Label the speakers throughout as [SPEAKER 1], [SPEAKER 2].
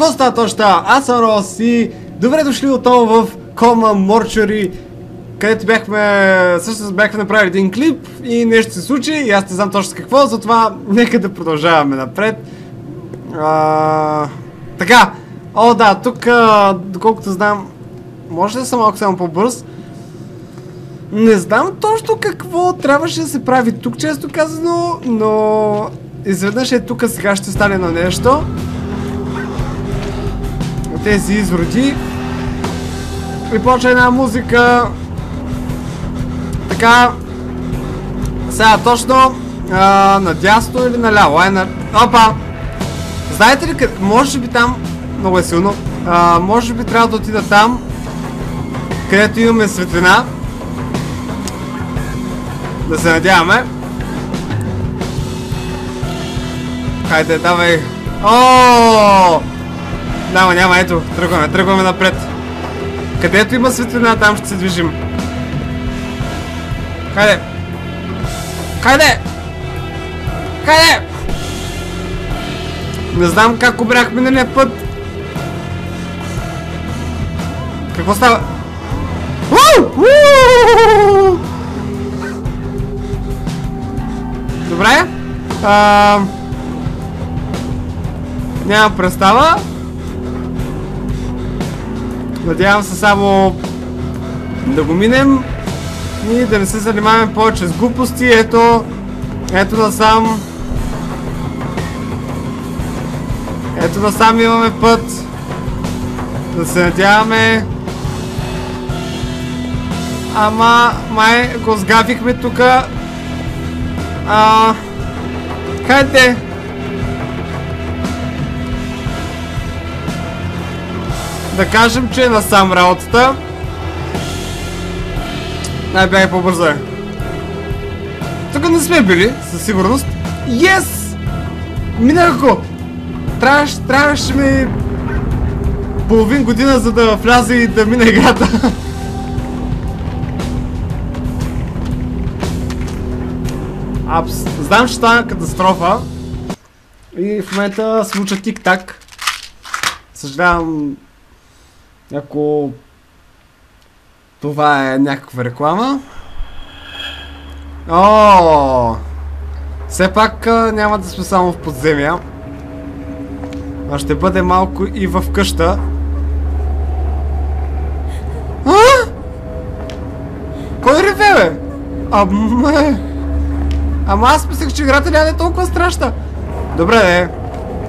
[SPEAKER 1] Какво става точно? Аз съм Рос и добре дошли отново в Кома Морчури, където бяхме, всъщност бяхме направили един клип и нещо се случи и аз не знам точно какво, затова нека да продължаваме напред. А, така, о да, тук, доколкото знам, може да съм малко само по-бърз. Не знам точно какво трябваше да се прави тук, често казано, но изведнъж е тук сега ще стане на нещо. Тези изроди. И почва една музика. Така. Сега точно а, надясно или наляво? Е, на... Опа! Знаете ли къде? Може би там... Много е силно. А, може би трябва да отида там, където имаме светлина. Да се надяваме. Хайде, давай. О! Няма, няма, ето, тръгваме, тръгваме напред. Където има светлина, там ще се движим. Хайде! Хайде! Хайде! Не знам как обрях миналия път. Какво става? Добре. А... Нямам представа. Надявам се само да го минем и да не се занимаваме повече с глупости. Ето, ето насам. Ето насам имаме път. Да се надяваме. Ама, май го сгафихме тука. А, хайде! Да кажем, че е насам работата. Най бягай по-бързо е. Тук не сме били, със сигурност. Yes! Минах го! Трябваше, трябваше ми половин година, за да вляза и да мина играта. Апс. Знам, че стана катастрофа. И в момента случа тик-так. Съжалявам, ако това е някаква реклама. О! Все пак няма да сме само в подземия. А ще бъде малко и в къща. А? Кой реве, бе? Ама... Ама аз мислех, че играта няма е толкова страшна. Добре, де.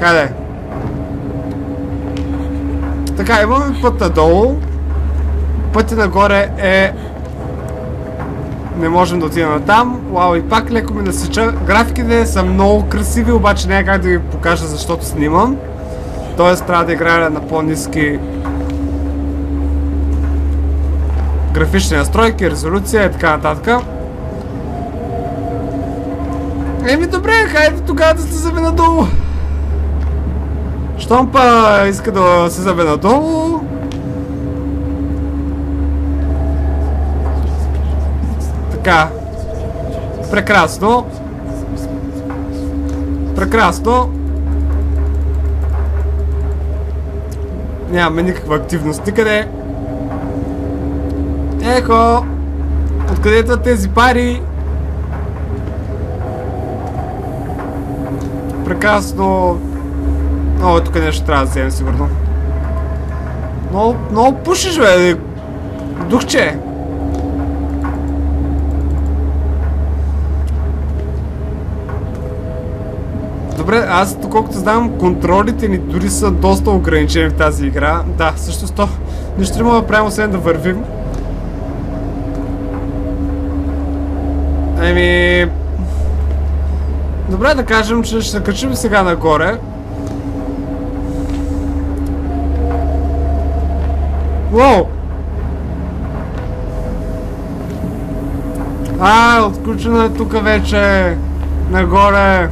[SPEAKER 1] Хайде. Така, имаме път надолу. Пътя нагоре е... Не можем да отидем там. Вау, и пак леко ми насича. Графиките са много красиви, обаче няма как да ви покажа, защото снимам. Тоест трябва да играя на по-низки графични настройки, резолюция и така нататък. Еми добре, хайде тогава да се слизаме надолу. Щом па иска да се забе надолу. Така. Прекрасно. Прекрасно. Нямаме никаква активност никъде. Ехо! Откъде идват тези пари? Прекрасно. О, тук нещо трябва да вземем сигурно. Много, много пушиш, бе. Духче. Добре, аз доколкото знам, контролите ни дори са доста ограничени в тази игра. Да, също то нищо не мога да правим, освен да вървим. Еми... Добре да кажем, че ще се качим сега нагоре. А, отключено е тук вече. Нагоре.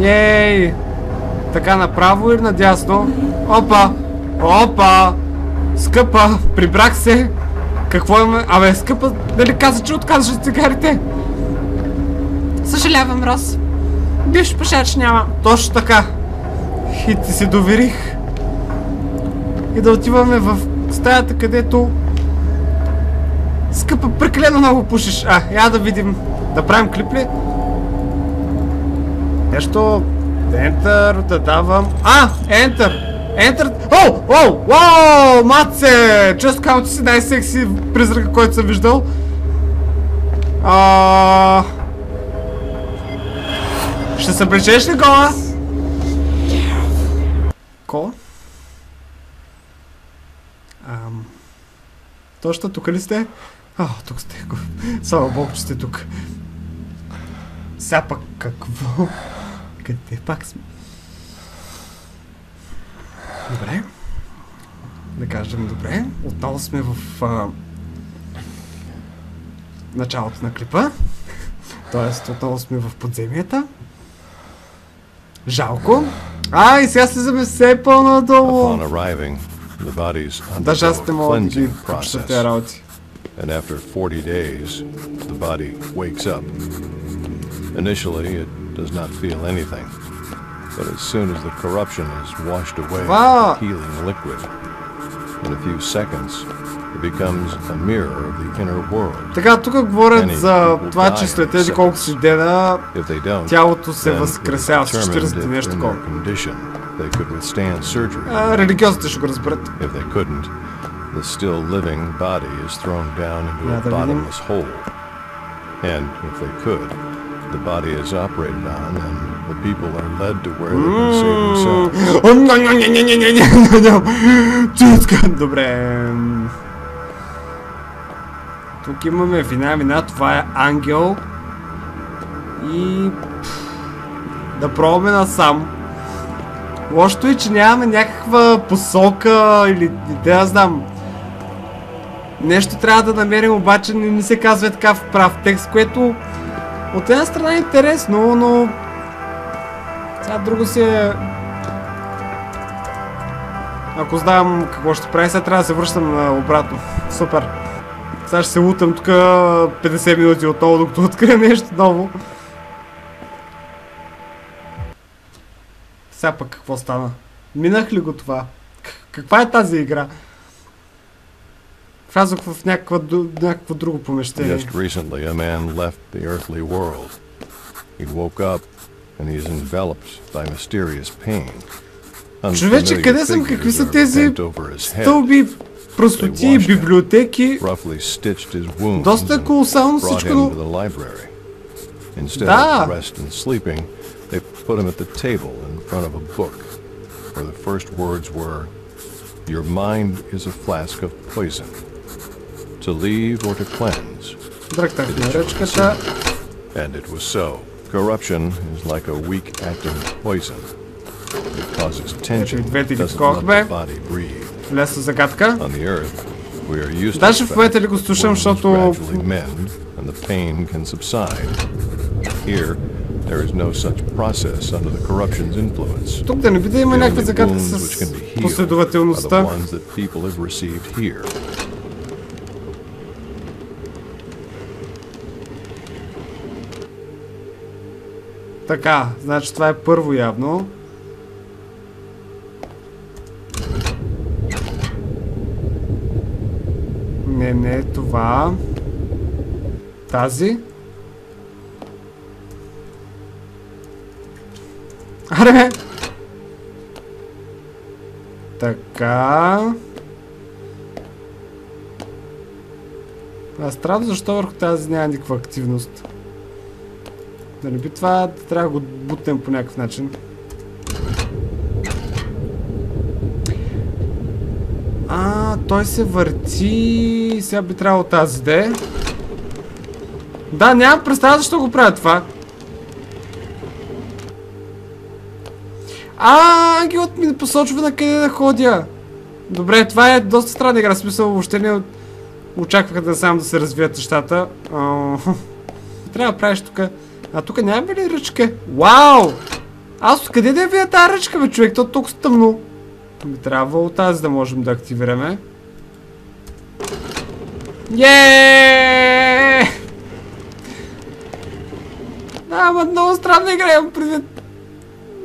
[SPEAKER 1] Ей! Така направо или надясно? Опа! Опа! Скъпа! Прибрах се! Какво има? Абе, скъпа, нали каза, че отказваш цигарите?
[SPEAKER 2] Съжалявам, Рос. Бивш пушач няма.
[SPEAKER 1] Точно така. И ти се доверих. и да отиваме в стаята, където скъпа прекалено много пушиш. А, я да видим. Да правим клип ли? Нещо... Enter, да давам... А! Enter! Enter... О! О! Вау! Матце! Често казвам, че си най-секси призрака, който съм виждал. А... Ще се облечеш ли гола? Ко? Ам... Точно тук ли сте? А, тук сте. Слава Бог, че сте тук. Сега пък какво? Къде пак сме? Добре. Да кажем добре. Отново сме в а, началото на клипа. Тоест, отново сме в подземията. Жалко. А, и сега слизаме все по-надолу.
[SPEAKER 2] Upon arriving, the bodies
[SPEAKER 1] Даже аз
[SPEAKER 2] undergo
[SPEAKER 1] не
[SPEAKER 2] a
[SPEAKER 1] мога да ги
[SPEAKER 2] cleansing
[SPEAKER 1] пропуща тези
[SPEAKER 2] process,
[SPEAKER 1] работи.
[SPEAKER 2] and after 40 days, the body wakes up. Initially, it does not feel anything, but as soon as the corruption is washed away
[SPEAKER 1] Wow.
[SPEAKER 2] with the healing liquid, in a few seconds, it becomes a mirror of the inner world.
[SPEAKER 1] Така, тук говорят за това, че след тези колко си дена
[SPEAKER 2] If they don't,
[SPEAKER 1] тялото се
[SPEAKER 2] then it
[SPEAKER 1] възкресява
[SPEAKER 2] is
[SPEAKER 1] с
[SPEAKER 2] determined
[SPEAKER 1] 40
[SPEAKER 2] if
[SPEAKER 1] нещо
[SPEAKER 2] in
[SPEAKER 1] такова.
[SPEAKER 2] they could withstand surgery. If they couldn't, the still living body is thrown down into a bottomless hole. And if they could, the body is operated on and the people are led to where they can save themselves.
[SPEAKER 1] Добре. Тук имаме вина, вина. Това е ангел. И... Да пробваме насам. Лошото е, че нямаме някаква посока или да знам. Нещо трябва да намерим, обаче не ни се казва така в прав текст, което от една страна е интересно, но сега друго си е... Ако знам какво ще прави, сега трябва да се връщам обратно. Супер. Сега ще се лутам тук 50 минути отново, докато открия нещо ново. Сега пък какво стана? Минах ли го това? Каква е тази игра? Влязох в някаква, някакво друго помещение.
[SPEAKER 2] Just recently, a man left the earthly world. He woke up and he is enveloped by mysterious pain.
[SPEAKER 1] Човече, къде съм? Какви са тези стълби, простоти и библиотеки? Доста колосално всичко, но... Да.
[SPEAKER 2] put him at the table in front of a book, where the first words were, "Your mind is a flask of poison. To leave or to cleanse."
[SPEAKER 1] Дръгтах на ръчката.
[SPEAKER 2] And it was so. Corruption is like a weak-acting poison. It causes tension,
[SPEAKER 1] двете ги
[SPEAKER 2] doesn't let
[SPEAKER 1] скохме.
[SPEAKER 2] the body breathe.
[SPEAKER 1] Лесна загадка.
[SPEAKER 2] On the earth, we are used
[SPEAKER 1] Даже
[SPEAKER 2] to
[SPEAKER 1] в
[SPEAKER 2] the
[SPEAKER 1] момента
[SPEAKER 2] fact
[SPEAKER 1] ли го слушам,
[SPEAKER 2] wounds
[SPEAKER 1] защото-
[SPEAKER 2] gradually mend and the pain can subside. Here, there is no such process under the corruption's influence.
[SPEAKER 1] Тук да не би да има някаква загадка с последователността.
[SPEAKER 2] ones that people have received here.
[SPEAKER 1] Така, значи това е първо явно. Не, не, това. Тази. Аре! Така. Аз трябва защо върху тази няма никаква активност. Да не би това трябва да го бутнем по някакъв начин. А, той се върти. Сега би трябвало тази да е. Нямам представа защо го правя това. А, ангелът ми посочва на къде да ходя. Добре, това е доста странна игра. Смисъл, въобще не очаквах да само да се развият нещата. Трябва да правиш тук. А тук няма ли ръчка? Вау! Аз откъде да я вия тази ръчка, бе, човек? То е толкова тъмно. Би трябвало тази да можем да активираме. Еее!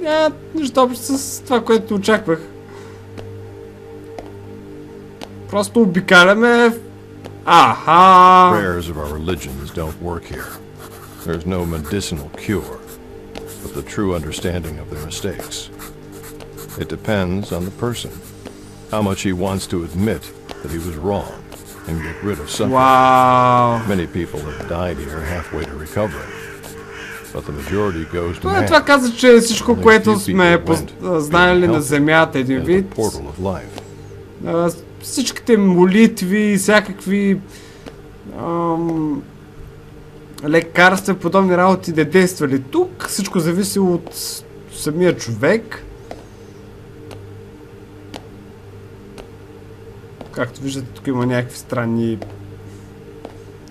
[SPEAKER 1] Да, ама много странна игра, имам предвид. Няма нищо общо с това, което очаквах. Просто обикаляме... Аха!
[SPEAKER 2] Prayers of our religions don't work here. There's no medicinal cure, but the true understanding of their mistakes. It depends on the person, how much he wants to admit that he was wrong and get rid of suffering.
[SPEAKER 1] Вау!
[SPEAKER 2] Many people have died here halfway to recovery,
[SPEAKER 1] Това,
[SPEAKER 2] man.
[SPEAKER 1] това каза, че всичко, което сме знаели на Земята, един вид, всичките молитви, всякакви ам, лекарства подобни работи не действали тук. Всичко зависи от самия човек. Както виждате, тук има някакви странни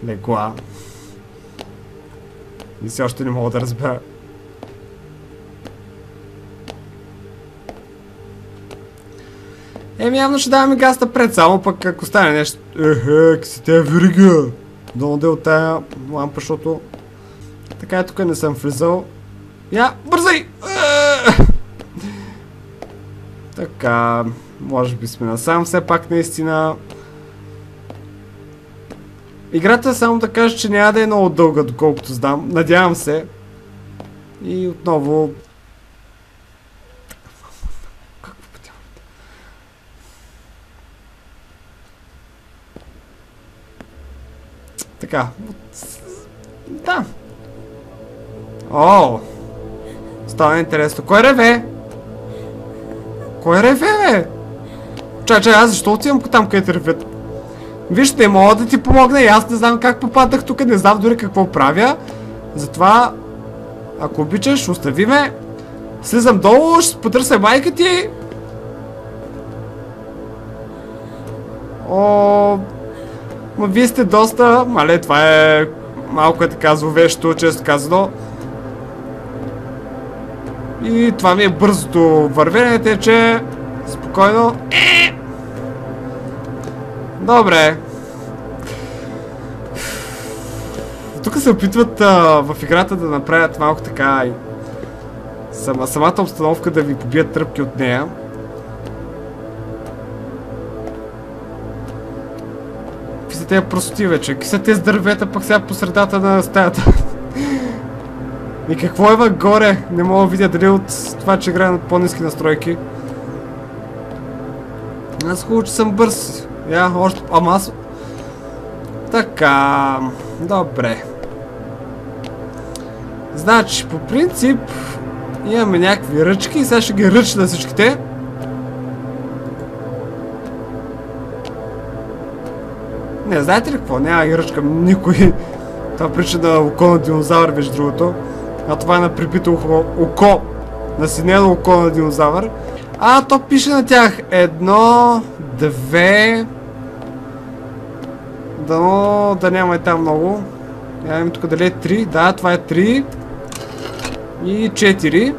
[SPEAKER 1] легла. И все още не мога да разбера. Еми явно ще даваме газ напред, само пък ако стане нещо... Ехе, си тя вирига. Да е от тая лампа, защото... Така е, тук не съм влизал. Я, бързай! Така, може би сме насам, все пак наистина... Играта само да кажа, че няма да е много дълга, доколкото знам. Надявам се. И отново... Така. Да. О! Става интересно. Кой реве? Кой реве, бе? Чай, чай, аз защо отивам там, където ревят? Виж, не мога да ти помогна и аз не знам как попаднах тук, не знам дори какво правя. Затова, ако обичаш, остави ме. Слизам долу, ще потърся майка ти. О, Ма вие сте доста... Мале, това е малко е така зловещо, често казано. И това ми е бързото вървене, те. Спокойно. Е! Добре. Тук се опитват а, в играта да направят малко така и... Сама, самата обстановка да ви побият тръпки от нея. Какви са тези простоти вече? Какви са тези дървета пък сега по средата на стаята? И какво е горе? Не мога да видя дали от това, че играя на по-низки настройки. Аз хубаво, че съм бърз. Я, още... Ама аз... Така... Добре. Значи, по принцип... Имаме някакви ръчки и сега ще ги ръчна всичките. Не, знаете ли какво? Няма ги ръчкам никой. Това прича на око на динозавър, между другото. А това е на припито око, око на синело око на динозавър. А, то пише на тях едно, две... Дано да няма и там много. Я имам тук дали е три. Да, това е три. И четири.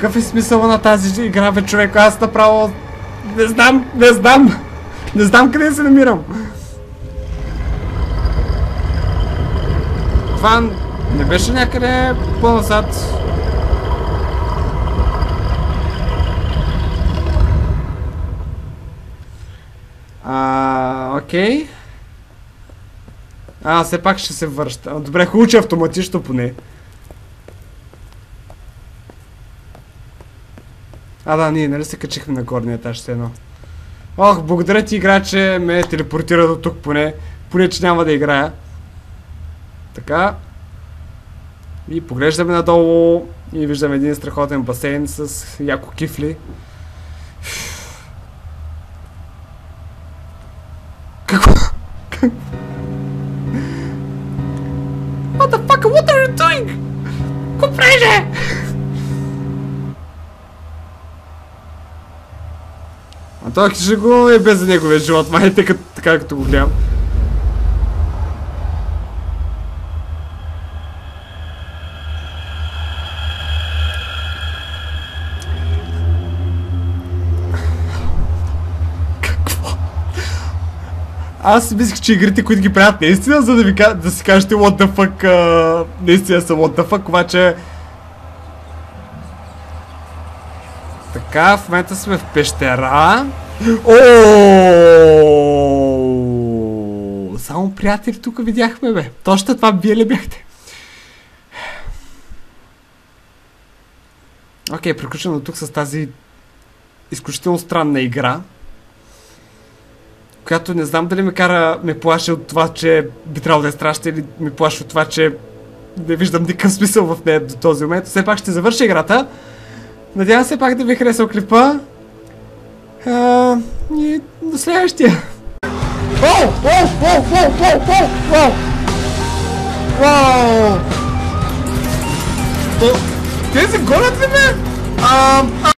[SPEAKER 1] Какъв е смисъл на тази игра, бе, човек? Аз направо... Не знам, не знам! Не знам къде се намирам! Това не беше някъде по-назад. А, окей. А, все пак ще се връща. Добре, хубаво, че автоматично поне. А, да, ние нали се качихме на горния етаж все едно. Ох, благодаря ти игра, че ме телепортира до тук поне. Поне, че няма да играя. Така. И поглеждаме надолу и виждаме един страхотен басейн с яко кифли. Какво? What the fuck? What are you doing? Какво правиш, А той ще го е без за неговия живот, май е, тъй като, така като го гледам. Аз си мислих, че игрите, които ги правят наистина, за да, ви, да си кажете what the fuck, uh, наистина са what the fuck, обаче Така, в момента сме в пещера. О! Само приятели тук видяхме, бе. Точно това вие ли бяхте? Окей, приключвам до тук с тази изключително странна игра, която не знам дали ме кара, ме плаши от това, че би трябвало да е страшна или ме плаши от това, че не виждам никакъв смисъл в нея до този момент. Все пак ще завърша играта. Надявам се пак да ви е харесал клипа. А, и до следващия. Оу! Оу! Оу! Оу! Оу! Оу! Оу! Вау! То- Тези гонят ли? Ам,